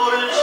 올